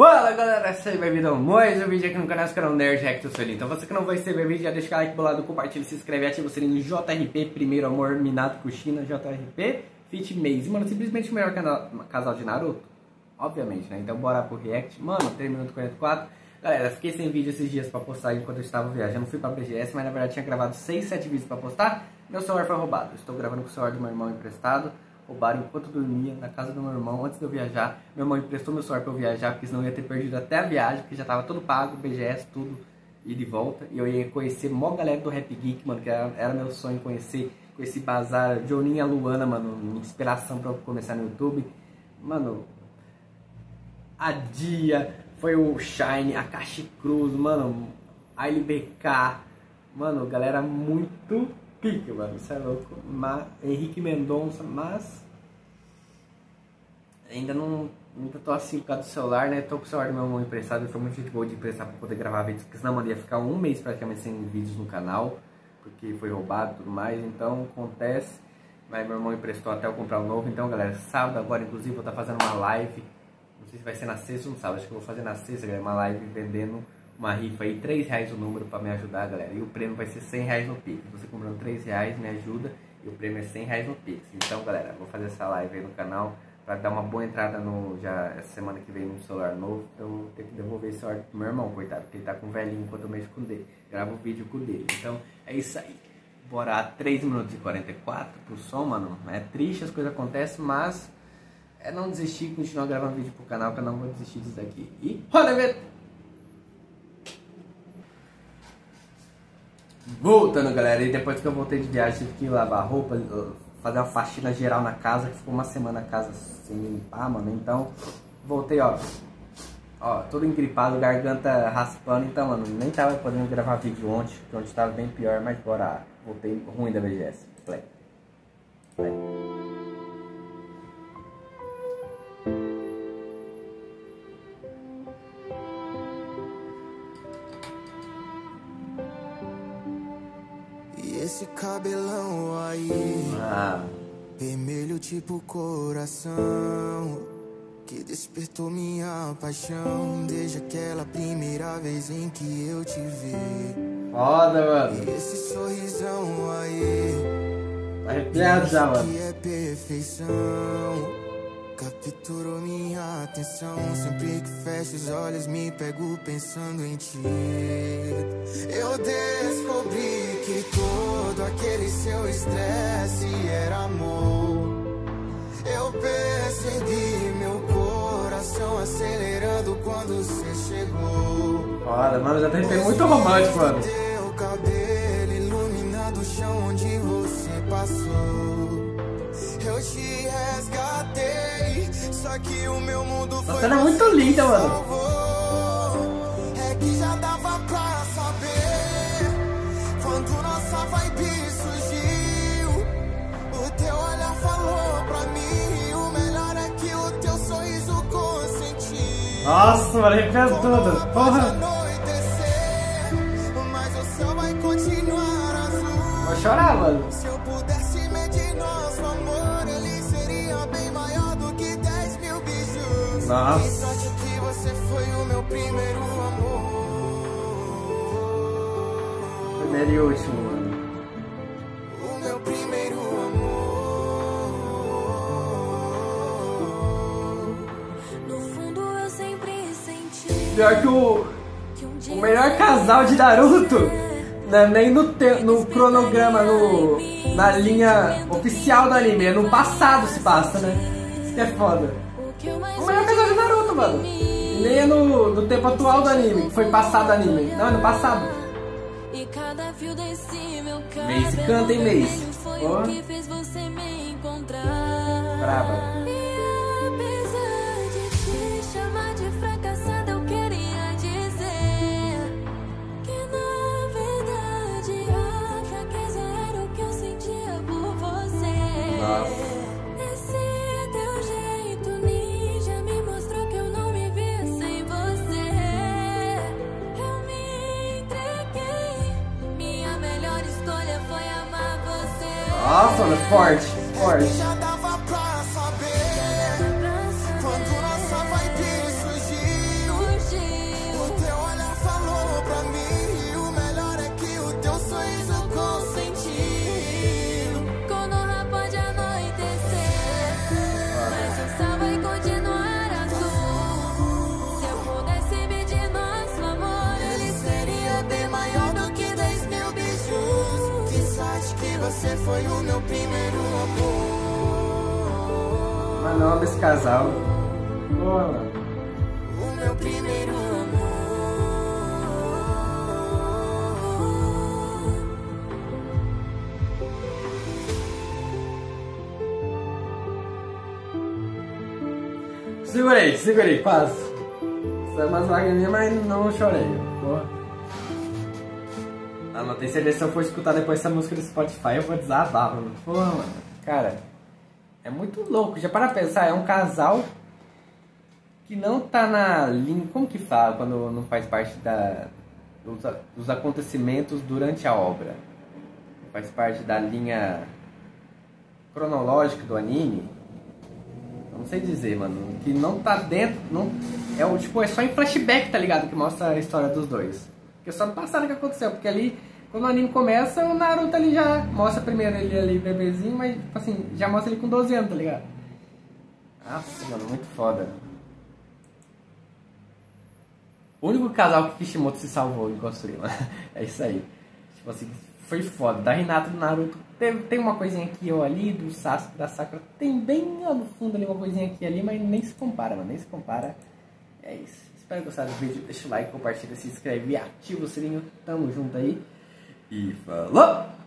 Fala galera, seja bem-vindo a mais um vídeo aqui no canal, esse canal Nerd React, eu sou ele. Então você que não vai ser bem-vindo, já deixa o like bolado, compartilha, se inscreve, ativa o sininho JRP, primeiro amor, Minato Kushina, JRP, Fit Maze. Mano, simplesmente o melhor canal, casal de Naruto, obviamente, né? Então bora pro React. Mano, 3 minutos 44. Galera, fiquei sem vídeo esses dias pra postar enquanto eu estava viajando, fui pra BGS, mas na verdade tinha gravado 6, 7 vídeos pra postar. Meu celular foi roubado, estou gravando com o celular do meu irmão emprestado roubaram enquanto eu dormia na casa do meu irmão antes de eu viajar. Meu irmão emprestou meu celular para eu viajar, porque senão eu ia ter perdido até a viagem, porque já tava tudo pago, BGS, tudo, e de volta. E eu ia conhecer mó galera do Rap Geek, mano, que era, era meu sonho conhecer, esse bazar, Joninha Luana, mano, inspiração para começar no YouTube. Mano, a Dia, foi o Shine, a Cache Cruz, mano, a LBK, mano, galera muito pique, mano, isso é louco. Ma, Henrique Mendonça, mas ainda não ainda tô assim por causa do celular, né? Tô com o celular do meu irmão emprestado, foi muito gente boa de emprestar pra poder gravar vídeos, porque senão mano, ia ficar um mês praticamente sem vídeos no canal, porque foi roubado e tudo mais, então acontece. Mas meu irmão emprestou até eu comprar um novo, então galera, sábado agora inclusive vou estar tá fazendo uma live, não sei se vai ser na sexta ou no sábado, acho que eu vou fazer na sexta, galera, uma live vendendo uma rifa aí, 3 reais o número para me ajudar, galera. E o prêmio vai ser 100 reais no Pix. Você comprando 3 reais me ajuda e o prêmio é 100 reais no Pix. Então, galera, vou fazer essa live aí no canal para dar uma boa entrada no já essa semana que vem no celular novo. Então, tenho que devolver esse celular pro meu irmão, coitado, porque ele tá com o velhinho enquanto eu mexo com o dele. Gravo o vídeo com o dele. Então, é isso aí. Bora 3 minutos e 44 pro som, mano. É triste, as coisas acontecem, mas é não desistir, continuar gravando vídeo pro canal, que eu não vou desistir disso daqui. E roda, Beto! Voltando, galera, e depois que eu voltei de viagem, tive que lavar roupa, fazer uma faxina geral na casa, que ficou uma semana a casa sem limpar, mano. Então, voltei, ó, ó, todo engripado, garganta raspando. Então, mano, nem tava podendo gravar vídeo ontem, que ontem tava bem pior, mas bora, voltei ruim da BGS. Play. Play. Esse cabelão aí. Ah. Vermelho tipo coração. Que despertou minha paixão desde aquela primeira vez em que eu te vi. Foda, mano. Esse sorrisão aí. Arrepiado já, mano. Que é perfeição. Capturou atenção. Sempre que fecho os olhos, me pego pensando em ti. Eu descobri que todo aquele seu estresse era amor. Eu percebi meu coração acelerando quando você chegou. Olha, mano, já tem muito romântico, mano. Teu cabelo iluminado o chão onde você passou. Eu te resgatei, só que o meu mundo foi. Essa cena é muito linda, mano. É que já dava pra saber quando nossa vibe surgiu. O teu olhar falou pra mim. O melhor é que o teu sorriso consentiu. Nossa, mano, arrepia tudo. Porra. Mas o céu vai continuar azul. Vou chorar, mano. Se eu pudesse medir nosso amor, Nossa. Primeiro e último, mano. O meu primeiro amor. No fundo eu sempre senti Pior que o, o melhor casal de Naruto, não é nem no, te, no cronograma, no, na linha oficial do anime, é no passado se passa, né? Isso que é foda. o melhor mano. Nem é no, no tempo atual do anime, que foi passado do anime. Não, é no passado. Mace canta, hein, Mace? Foi Ó. o que fez você me encontrar. Brava. Você. Nossa, mano, forte, Você foi o meu primeiro amor. Mas não desse casal. Mano. O meu primeiro amor. Segurei, segurei, quase. Saiu umas lágrimas, mas não chorei. Ah, tenho certeza se eu for escutar depois essa música do Spotify, eu vou desabar, mano. Porra, mano. Cara, é muito louco. Já para pensar, é um casal que não tá na linha. Como que fala quando não faz parte da, dos, dos acontecimentos durante a obra? Faz parte da linha cronológica do anime? Não sei dizer, mano. Que não tá dentro. Não, é o tipo, é só em flashback, tá ligado? Que mostra a história dos dois. Porque só no passado que aconteceu. Porque ali, quando o anime começa, o Naruto ali já mostra primeiro ele ali bebezinho, mas tipo assim, já mostra ele com 12 anos, tá ligado? Nossa, mano, muito foda. O único casal que Kishimoto se salvou em Kostrima. é isso aí. Tipo assim, foi foda. Da Hinata do Naruto tem, uma coisinha aqui ou ali, do Sasuke da Sakura tem bem lá no fundo ali uma coisinha aqui ali, mas nem se compara, mano. Nem se compara. É isso. Espero que gostaram do vídeo. Deixa o like, compartilha, se inscreve e ativa o sininho. Tamo junto aí. E falou!